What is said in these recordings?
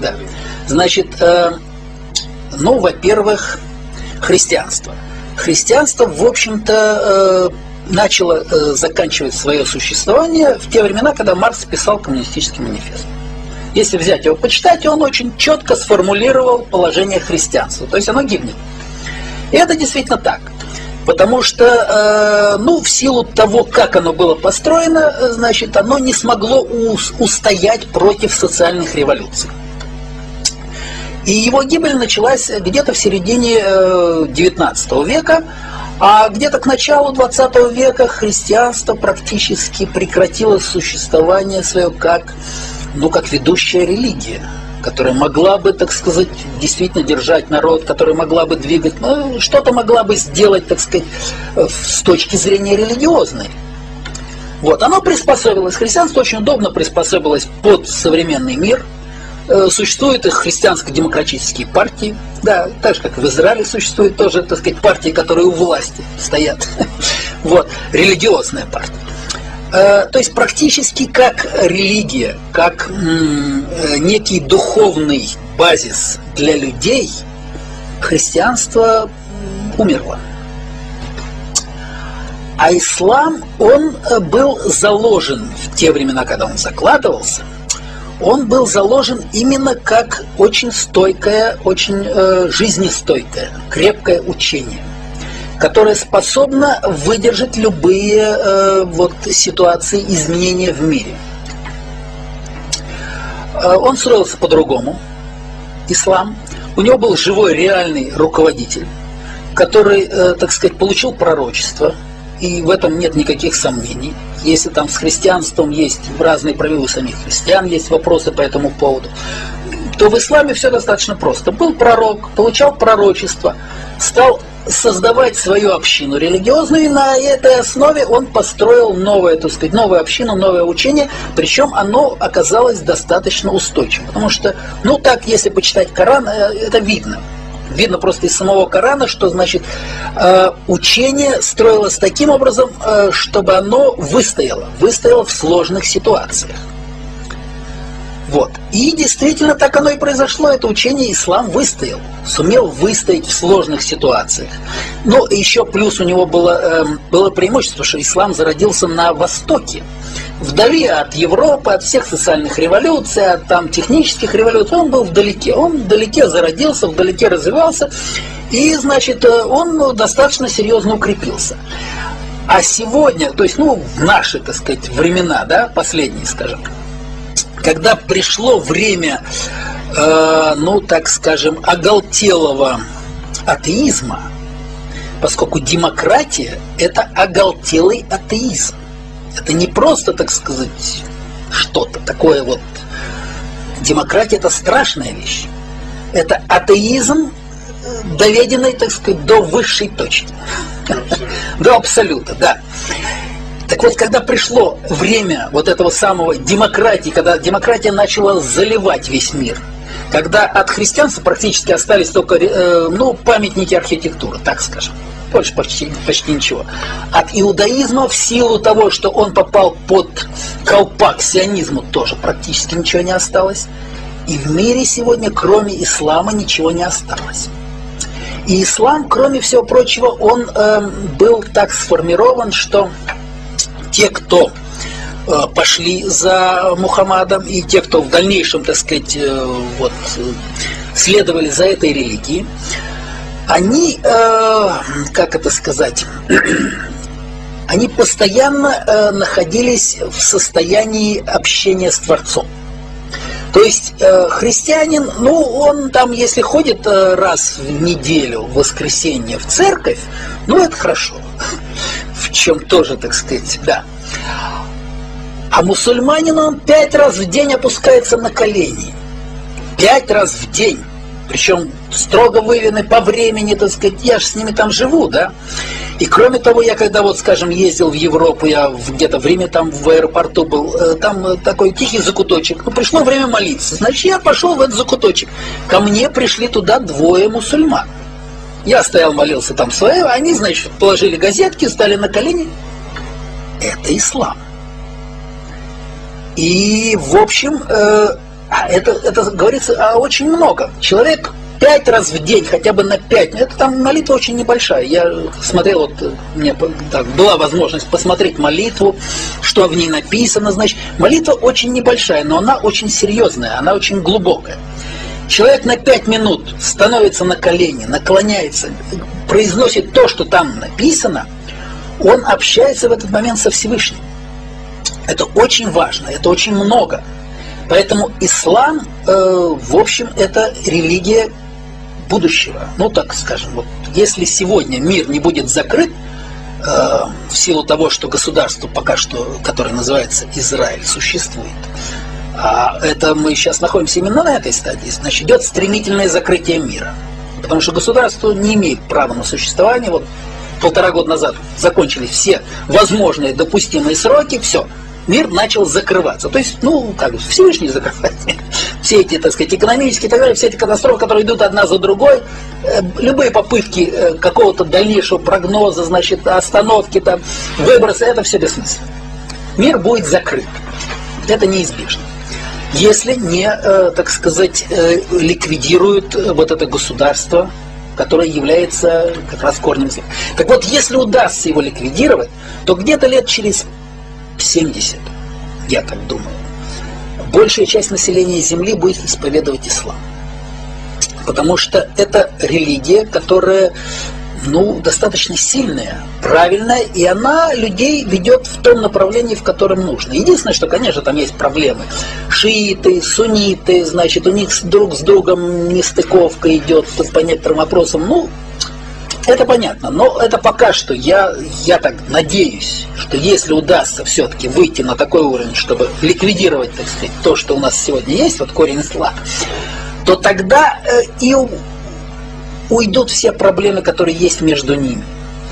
Да. Значит, э, ну, во-первых, христианство. Христианство, в общем-то, э, начало э, заканчивать свое существование в те времена, когда Маркс писал коммунистический манифест. Если взять его почитать, он очень четко сформулировал положение христианства. То есть оно гибнет. И это действительно так. Потому что, э, ну, в силу того, как оно было построено, э, значит, оно не смогло устоять против социальных революций. И его гибель началась где-то в середине XIX э, века, а где-то к началу 20 века христианство практически прекратило существование свое как, ну, как ведущая религия которая могла бы, так сказать, действительно держать народ, которая могла бы двигать, ну, что-то могла бы сделать, так сказать, с точки зрения религиозной. Вот, оно приспособилось, христианство очень удобно приспособилось под современный мир. Э, существуют христианско-демократические партии, да, так же, как в Израиле существуют тоже, так сказать, партии, которые у власти стоят. Вот, религиозная партия. Э, то есть практически как религия, как э, некий духовный базис для людей, христианство умерло. А ислам, он был заложен в те времена, когда он закладывался, он был заложен именно как очень стойкое, очень э, жизнестойкое, крепкое учение которая способна выдержать любые э, вот, ситуации изменения в мире. Э, он строился по-другому, ислам. У него был живой, реальный руководитель, который, э, так сказать, получил пророчество, и в этом нет никаких сомнений. Если там с христианством есть разные правила самих христиан, есть вопросы по этому поводу, то в исламе все достаточно просто. Был пророк, получал пророчество, стал создавать свою общину религиозную, и на этой основе он построил новое, так сказать, новую общину, новое учение, причем оно оказалось достаточно устойчивым. Потому что, ну так, если почитать Коран, э, это видно. Видно просто из самого Корана, что значит э, учение строилось таким образом, э, чтобы оно выстояло, выстояло в сложных ситуациях. Вот. И действительно так оно и произошло. Это учение ислам выстоял. Сумел выстоять в сложных ситуациях. Но еще плюс у него было, э, было преимущество, что ислам зародился на Востоке. Вдали от Европы, от всех социальных революций, от там, технических революций, он был вдалеке. Он вдалеке зародился, вдалеке развивался. И, значит, э, он ну, достаточно серьезно укрепился. А сегодня, то есть, ну, в наши, так сказать, времена, да, последние, скажем, когда пришло время, э, ну, так скажем, оголтелого атеизма, поскольку демократия – это оголтелый атеизм. Это не просто, так сказать, что-то такое вот. Демократия – это страшная вещь. Это атеизм, доведенный, так сказать, до высшей точки. До абсолюта, да. Так вот, когда пришло время вот этого самого демократии, когда демократия начала заливать весь мир, когда от христианства практически остались только э, ну, памятники архитектуры, так скажем, больше почти, почти ничего. От иудаизма в силу того, что он попал под колпак сионизму, тоже практически ничего не осталось. И в мире сегодня, кроме ислама, ничего не осталось. И ислам, кроме всего прочего, он э, был так сформирован, что те, кто э, пошли за Мухаммадом, и те, кто в дальнейшем, так сказать, э, вот, следовали за этой религией, они, э, как это сказать, они постоянно находились в состоянии общения с Творцом. То есть э, христианин, ну, он там, если ходит раз в неделю, в воскресенье в церковь, ну, это хорошо в чем тоже, так сказать, да. А мусульманин, он пять раз в день опускается на колени. Пять раз в день. Причем строго выверены по времени, так сказать, я же с ними там живу, да. И кроме того, я когда вот, скажем, ездил в Европу, я где-то в Риме там в аэропорту был, э, там такой тихий закуточек. Ну, пришло время молиться. Значит, я пошел в этот закуточек. Ко мне пришли туда двое мусульман. Я стоял, молился там свое, они, значит, положили газетки, стали на колени. Это ислам. И, в общем, э, А это, это говорится о очень много. Человек пять раз в день, хотя бы на пять. Это там молитва очень небольшая. Я смотрел, вот мне так, была возможность посмотреть молитву, что в ней написано. Значит, молитва очень небольшая, но она очень серьезная, она очень глубокая. Человек на пять минут становится на колени, наклоняется, произносит то, что там написано, он общается в этот момент со Всевышним. Это очень важно, это очень много. Поэтому ислам, э, в общем, это религия будущего. Ну, так скажем, вот если сегодня мир не будет закрыт, э, в силу того, что государство пока что, которое называется Израиль, существует, а это мы сейчас находимся именно на этой стадии, значит, идет стремительное закрытие мира. Потому что государство не имеет права на существование. Вот полтора года назад закончились все возможные допустимые сроки, все, мир начал закрываться. То есть, ну, как Всевышний закрывает все эти, так сказать, экономические и так далее, все эти катастрофы, которые идут одна за другой, э, любые попытки э, какого-то дальнейшего прогноза, значит, остановки, там, выбросы, это все бессмысленно. Мир будет закрыт. Это неизбежно. Если не, э, так сказать, ликвидируют вот это государство, которое является как раз корнем зла. Так вот, если удастся его ликвидировать, то где-то лет через 70, я так думаю, большая часть населения Земли будет исповедовать ислам. Потому что это религия, которая ну, достаточно сильная, правильная, и она людей ведет в том направлении, в котором нужно. Единственное, что, конечно, там есть проблемы. Шииты, сунниты, значит, у них друг с другом нестыковка идет по некоторым вопросам. Ну, это понятно, но это пока что. Я, я так надеюсь, что если удастся все-таки выйти на такой уровень, чтобы ликвидировать, так сказать, то, что у нас сегодня есть, вот корень зла, то тогда э, и уйдут все проблемы, которые есть между ними.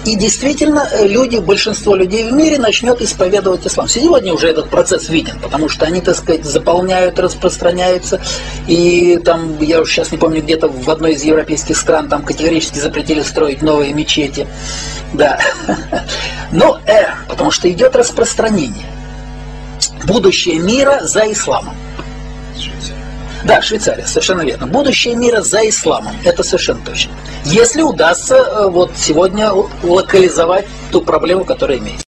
И действительно, э, люди, большинство людей в мире начнет исповедовать ислам. Сегодня уже этот процесс виден, потому что они, так сказать, заполняют, распространяются. И там, я уже сейчас не помню, где-то в одной из европейских стран там категорически запретили строить новые мечети. Да. Но, э, потому что идет распространение. Будущее мира за исламом. Да, Швейцария, совершенно верно. Будущее мира за исламом, это совершенно точно. Если удастся э, вот сегодня локализовать ту проблему, которая имеется.